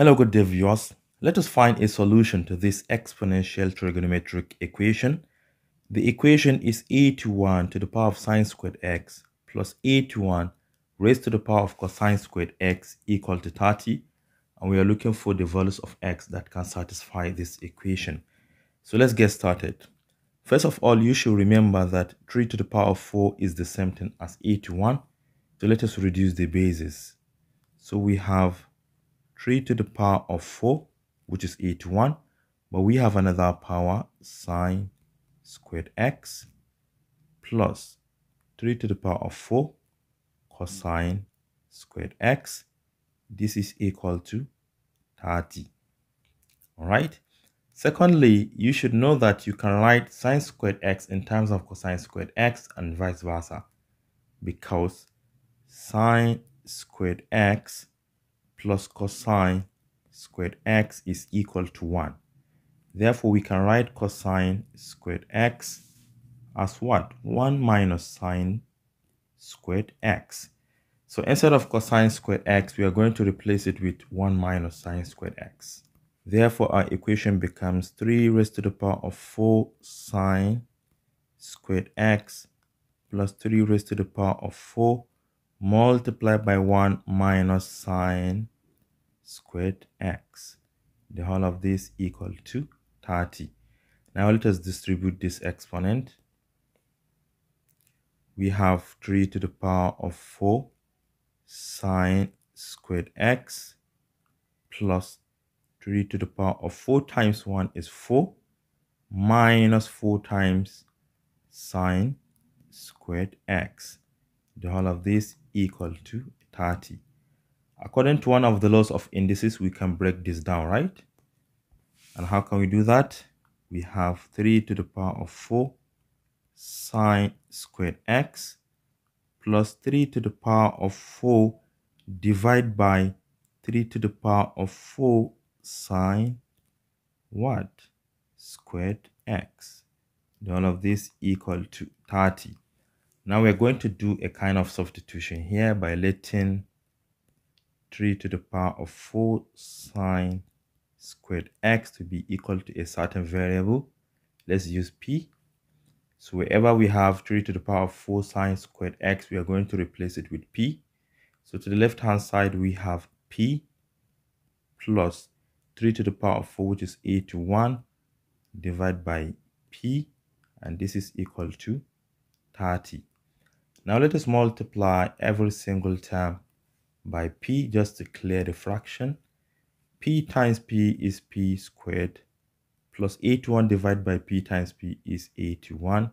Hello good day viewers. Let us find a solution to this exponential trigonometric equation. The equation is a to 1 to the power of sine squared x plus a to 1 raised to the power of cosine squared x equal to 30 and we are looking for the values of x that can satisfy this equation. So let's get started. First of all, you should remember that 3 to the power of 4 is the same thing as a to 1. So let us reduce the bases. So we have 3 to the power of 4, which is 81. But we have another power, sine squared x, plus 3 to the power of 4, cosine squared x. This is equal to 30. Alright? Secondly, you should know that you can write sine squared x in terms of cosine squared x and vice versa. Because sine squared x plus cosine squared x is equal to 1. Therefore, we can write cosine squared x as what? 1 minus sine squared x. So instead of cosine squared x, we are going to replace it with 1 minus sine squared x. Therefore, our equation becomes 3 raised to the power of 4 sine squared x plus 3 raised to the power of 4 multiplied by 1 minus sine squared x. The whole of this equal to 30. Now let us distribute this exponent. We have 3 to the power of 4 sine squared x plus 3 to the power of 4 times 1 is 4 minus 4 times sine squared x. The whole of this equal to 30. According to one of the laws of indices, we can break this down, right? And how can we do that? We have 3 to the power of 4 sine squared x plus 3 to the power of 4 divided by 3 to the power of 4 sine what? Squared x. All of this equal to 30. Now we're going to do a kind of substitution here by letting 3 to the power of 4 sine squared x to be equal to a certain variable. Let's use p. So wherever we have 3 to the power of 4 sine squared x, we are going to replace it with p. So to the left hand side, we have p plus 3 to the power of 4, which is a to 1, divided by p, and this is equal to 30. Now let us multiply every single term by p just to clear the fraction. p times p is p squared plus a to 1 divided by p times p is a to 1.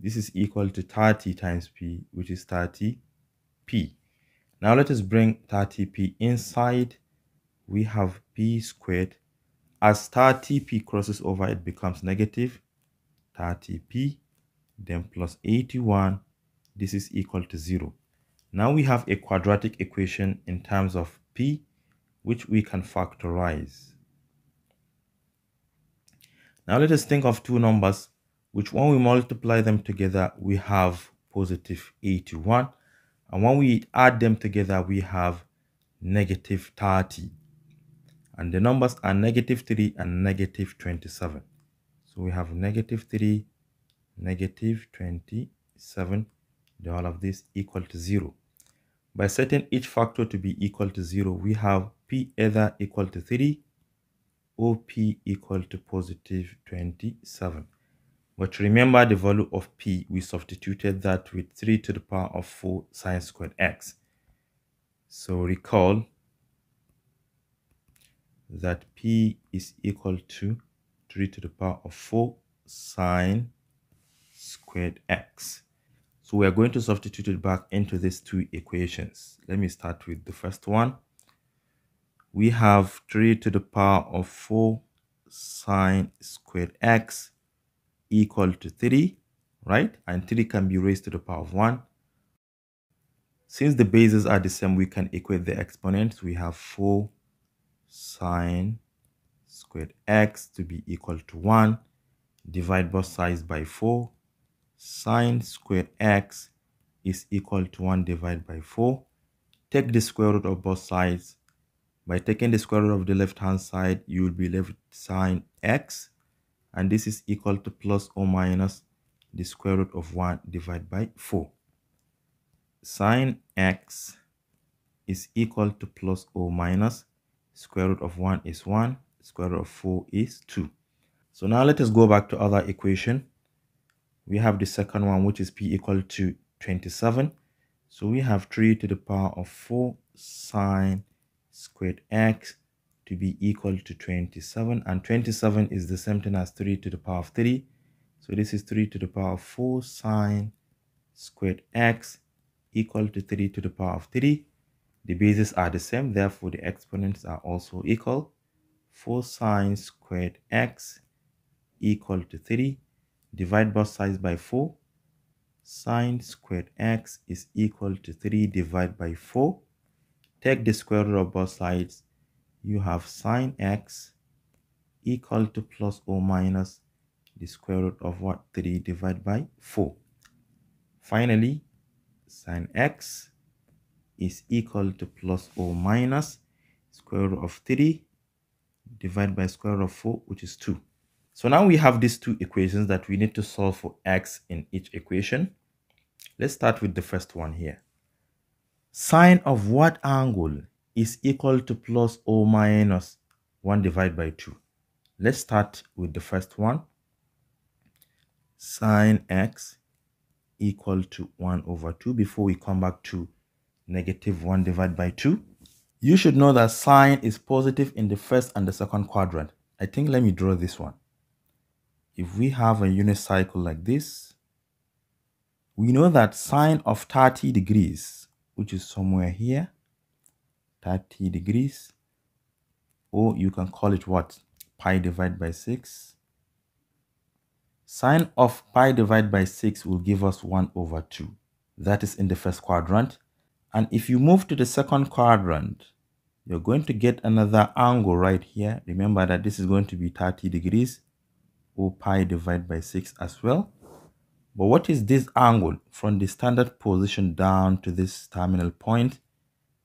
This is equal to 30 times p, which is 30p. Now let us bring 30p inside. We have p squared. As 30p crosses over, it becomes negative 30p, then plus 81. This is equal to 0. Now we have a quadratic equation in terms of p, which we can factorize. Now let us think of two numbers, which when we multiply them together, we have positive 81. And when we add them together, we have negative 30. And the numbers are negative 3 and negative 27. So we have negative 3, negative 27 the whole of this equal to 0. By setting each factor to be equal to 0, we have p either equal to 3 or p equal to positive 27. But remember the value of p, we substituted that with 3 to the power of 4 sine squared x. So recall that p is equal to 3 to the power of 4 sine squared x. So we are going to substitute it back into these two equations. Let me start with the first one. We have 3 to the power of 4 sine squared x equal to 3, right? And 3 can be raised to the power of 1. Since the bases are the same, we can equate the exponents. We have 4 sine squared x to be equal to 1. Divide both sides by 4 sine squared x is equal to 1 divided by 4. Take the square root of both sides, By taking the square root of the left hand side, you will be left sine x. And this is equal to plus or minus the square root of 1 divided by 4. Sine x is equal to plus or minus square root of 1 is 1, square root of 4 is 2. So now let us go back to other equation. We have the second one which is p equal to 27. So we have 3 to the power of 4 sine squared x to be equal to 27 and 27 is the same thing as 3 to the power of 3 so this is 3 to the power of 4 sine squared x equal to 3 to the power of 3 the bases are the same therefore the exponents are also equal. 4 sine squared x equal to 3 divide both sides by 4 sine squared x is equal to 3 divided by 4 take the square root of both sides. You have sine x equal to plus or minus the square root of what? 3 divided by 4 finally sine x is equal to plus or minus square root of 3 divided by square root of 4 which is 2 so now we have these two equations that we need to solve for x in each equation let's start with the first one here Sine of what angle is equal to plus or minus 1 divided by 2? Let's start with the first one. Sine x equal to 1 over 2 before we come back to negative 1 divided by 2. You should know that sine is positive in the first and the second quadrant. I think let me draw this one. If we have a unit cycle like this, we know that sine of 30 degrees which is somewhere here 30 degrees or you can call it what? Pi divided by 6 sine of pi divided by 6 will give us 1 over 2 that is in the first quadrant. And if you move to the second quadrant you're going to get another angle right here. Remember that this is going to be 30 degrees or pi divided by 6 as well but what is this angle from the standard position down to this terminal point?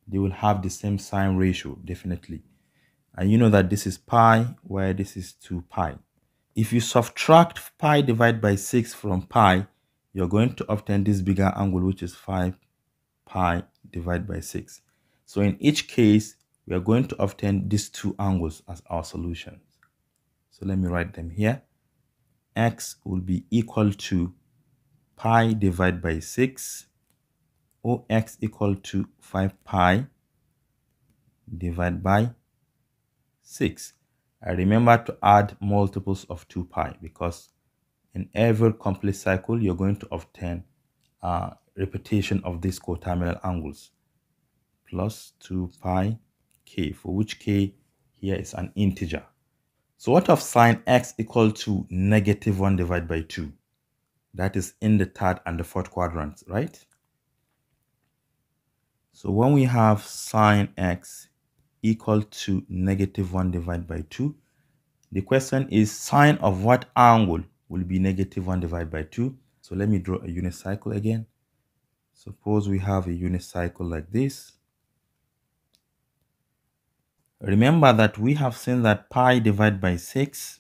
They will have the same sine ratio, definitely. And you know that this is pi, where this is 2 pi. If you subtract pi divided by 6 from pi, you're going to obtain this bigger angle, which is 5 pi divided by 6. So in each case, we are going to obtain these two angles as our solutions. So let me write them here. X will be equal to pi divided by 6 or x equal to 5 pi divided by 6. I remember to add multiples of 2 pi because in every complete cycle you're going to obtain a repetition of these coterminal angles plus 2 pi k for which k here is an integer. So what of sine x equal to negative 1 divided by 2? that is in the third and the fourth quadrants, right? So when we have sine x equal to negative 1 divided by 2, the question is sine of what angle will be negative 1 divided by 2? So let me draw a unit cycle again. Suppose we have a unit cycle like this. Remember that we have seen that pi divided by 6,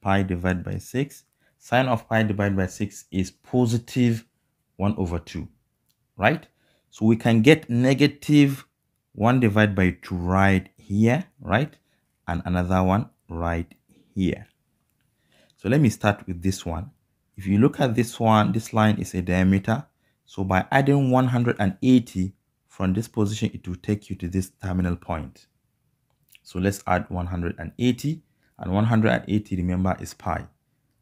pi divided by 6 sine of pi divided by 6 is positive 1 over 2, right? So we can get negative 1 divided by 2 right here, right? And another one right here. So let me start with this one. If you look at this one, this line is a diameter. So by adding 180 from this position, it will take you to this terminal point. So let's add 180 and 180 remember is pi.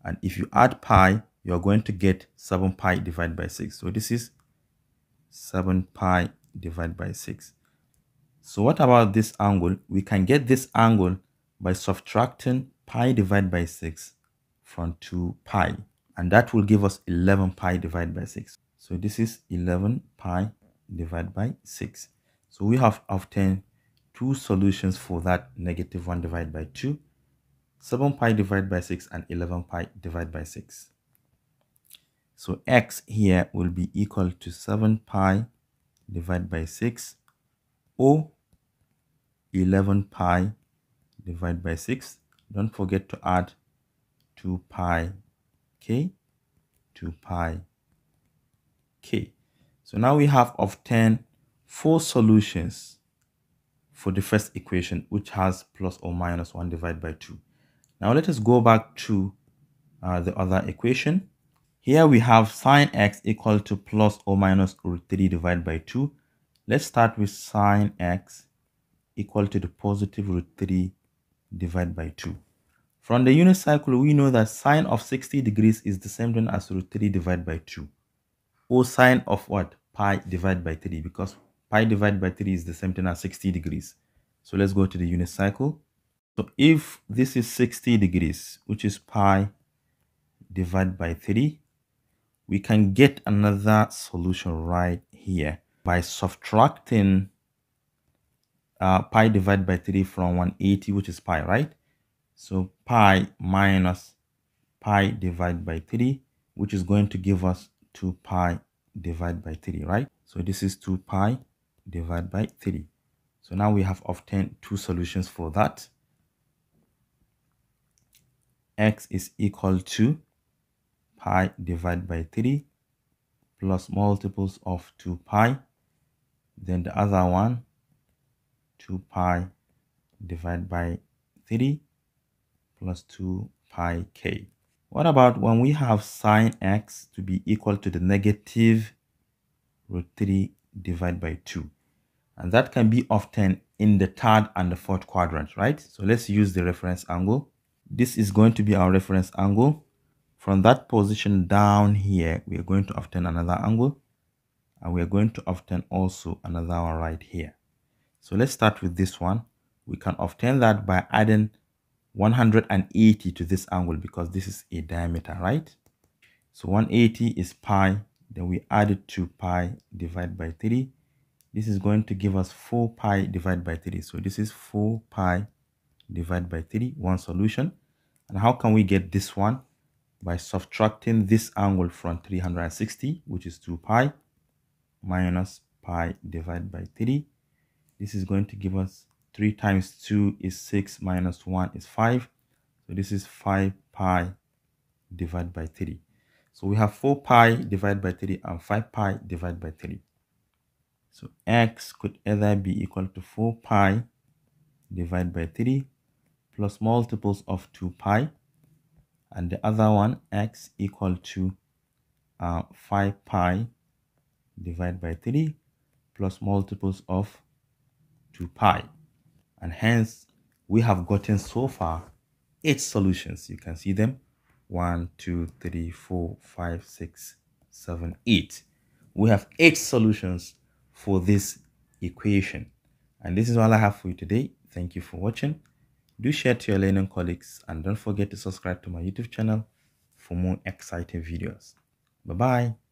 And if you add pi you're going to get 7 pi divided by 6 so this is 7 pi divided by 6 so what about this angle? We can get this angle by subtracting pi divided by 6 from 2 pi. And that will give us 11 pi divided by 6 so this is 11 pi divided by 6 so we have obtained two solutions for that negative 1 divided by 2 7 pi divided by 6 and 11 pi divided by 6. So x here will be equal to 7 pi divided by 6 or 11 pi divided by 6. Don't forget to add 2 pi k, 2 pi k. So now we have obtained four solutions for the first equation, which has plus or minus 1 divided by 2. Now let us go back to uh, the other equation. Here we have sine x equal to plus or minus root 3 divided by 2. Let's start with sine x equal to the positive root 3 divided by 2. From the unit cycle, we know that sine of 60 degrees is the same thing as root 3 divided by 2. Or sine of what? Pi divided by 3 because pi divided by 3 is the same thing as 60 degrees. So let's go to the unit cycle. So if this is 60 degrees, which is pi divided by 3, we can get another solution right here by subtracting uh, pi divided by 3 from 180, which is pi, right? So pi minus pi divided by 3, which is going to give us 2 pi divided by 3, right? So this is 2 pi divided by 3. So now we have obtained two solutions for that. x is equal to pi divided by 3 plus multiples of 2 pi. Then the other one, 2 pi divided by 3 plus 2 pi k. What about when we have sine x to be equal to the negative root 3 divided by 2? And that can be obtained in the third and the fourth quadrant, right? So let's use the reference angle. This is going to be our reference angle. From that position down here, we are going to obtain another angle. And we are going to obtain also another one right here. So let's start with this one. We can obtain that by adding 180 to this angle because this is a diameter, right? So 180 is pi. Then we add it to pi divided by 3 this is going to give us 4 pi divided by 3 so this is 4 pi divided by 3 one solution. And how can we get this one? By subtracting this angle from 360 which is 2 pi minus pi divided by 3 this is going to give us 3 times 2 is 6 minus 1 is 5 so this is 5 pi divided by 3 so we have 4 pi divided by 3 and 5 pi divided by 3 so x could either be equal to 4 pi divided by 3 plus multiples of 2 pi and the other one x equal to uh, 5 pi divided by 3 plus multiples of 2 pi. And hence we have gotten so far eight solutions. You can see them. One two three four five six seven eight. We have eight solutions for this equation. And this is all I have for you today. Thank you for watching. Do share to your learning colleagues and don't forget to subscribe to my YouTube channel for more exciting videos. Bye-bye.